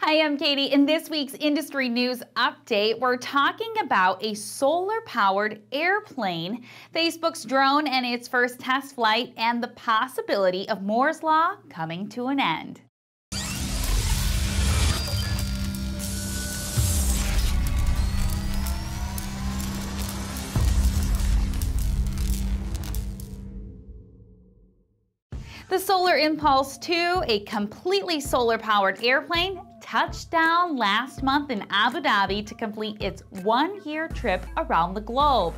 Hi, I'm Katie. In this week's industry news update, we're talking about a solar powered airplane, Facebook's drone and its first test flight, and the possibility of Moore's Law coming to an end. The Solar Impulse 2, a completely solar powered airplane, touched down last month in Abu Dhabi to complete its one year trip around the globe.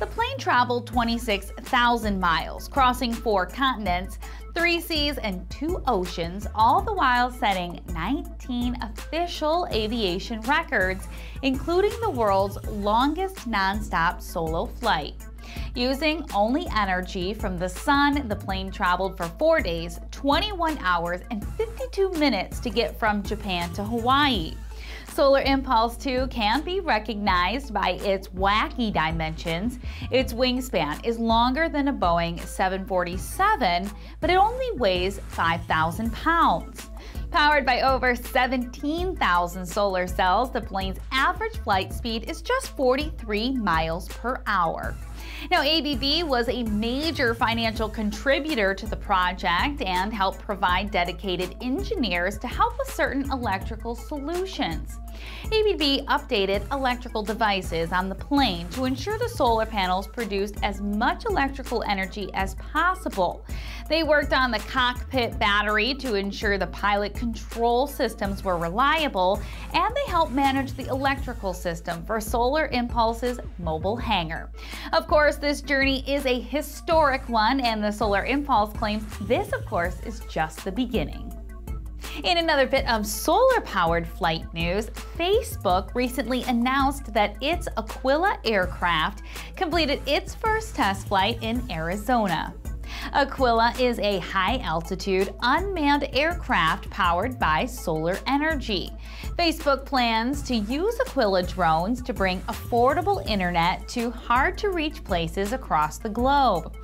The plane traveled 26,000 miles, crossing four continents, three seas, and two oceans, all the while setting 19 official aviation records, including the world's longest nonstop solo flight. Using only energy from the sun, the plane traveled for four days, 21 hours, and 52 minutes to get from Japan to Hawaii. Solar Impulse 2 can be recognized by its wacky dimensions. Its wingspan is longer than a Boeing 747, but it only weighs 5,000 pounds. Powered by over 17,000 solar cells, the plane's average flight speed is just 43 miles per hour. Now, ABB was a major financial contributor to the project and helped provide dedicated engineers to help with certain electrical solutions. ABB updated electrical devices on the plane to ensure the solar panels produced as much electrical energy as possible. They worked on the cockpit battery to ensure the pilot control systems were reliable, and they helped manage the electrical system for Solar Impulse's mobile hangar. Of course, this journey is a historic one, and the Solar Impulse claims this, of course, is just the beginning. In another bit of solar powered flight news, Facebook recently announced that its Aquila aircraft completed its first test flight in Arizona. Aquila is a high altitude unmanned aircraft powered by solar energy. Facebook plans to use Aquila drones to bring affordable internet to hard to reach places across the globe.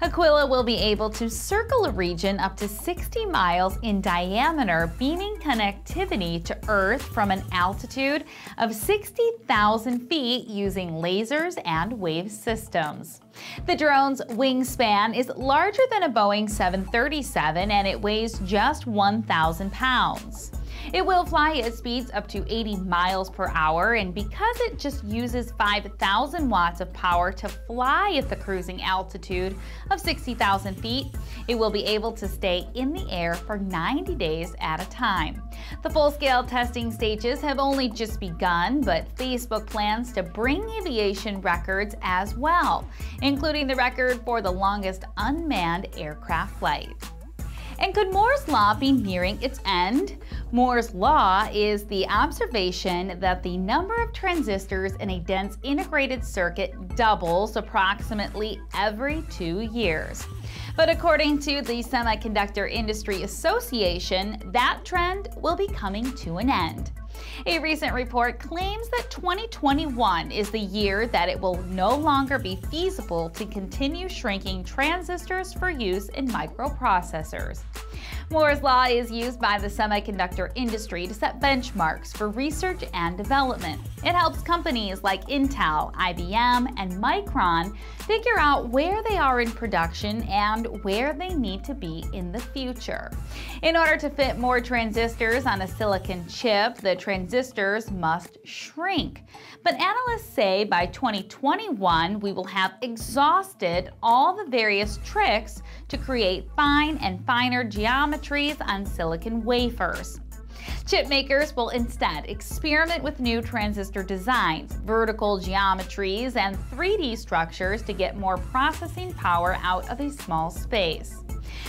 Aquila will be able to circle a region up to 60 miles in diameter, beaming connectivity to Earth from an altitude of 60,000 feet using lasers and wave systems. The drone's wingspan is larger than a Boeing 737 and it weighs just 1,000 pounds. It will fly at speeds up to 80 miles per hour, and because it just uses 5,000 watts of power to fly at the cruising altitude of 60,000 feet, it will be able to stay in the air for 90 days at a time. The full-scale testing stages have only just begun, but Facebook plans to bring aviation records as well, including the record for the longest unmanned aircraft flight. And could Moore's Law be nearing its end? Moore's Law is the observation that the number of transistors in a dense integrated circuit doubles approximately every two years. But according to the Semiconductor Industry Association, that trend will be coming to an end. A recent report claims that 2021 is the year that it will no longer be feasible to continue shrinking transistors for use in microprocessors. Moore's Law is used by the semiconductor industry to set benchmarks for research and development. It helps companies like Intel, IBM, and Micron figure out where they are in production and where they need to be in the future. In order to fit more transistors on a silicon chip, the transistors must shrink. But analysts say by 2021, we will have exhausted all the various tricks to create fine and finer geometries on silicon wafers. Chip makers will instead experiment with new transistor designs, vertical geometries, and 3D structures to get more processing power out of a small space.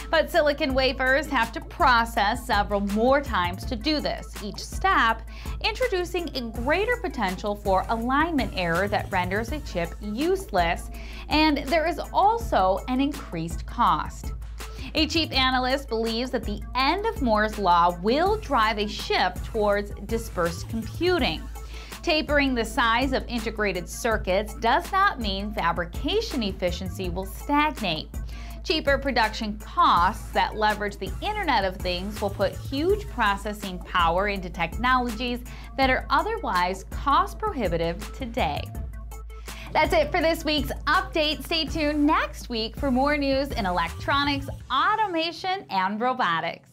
But silicon wafers have to process several more times to do this, each step introducing a greater potential for alignment error that renders a chip useless, and there is also an increased cost. A chief analyst believes that the end of Moore's Law will drive a shift towards dispersed computing. Tapering the size of integrated circuits does not mean fabrication efficiency will stagnate. Cheaper production costs that leverage the Internet of Things will put huge processing power into technologies that are otherwise cost prohibitive today. That's it for this week's update. Stay tuned next week for more news in electronics, automation, and robotics.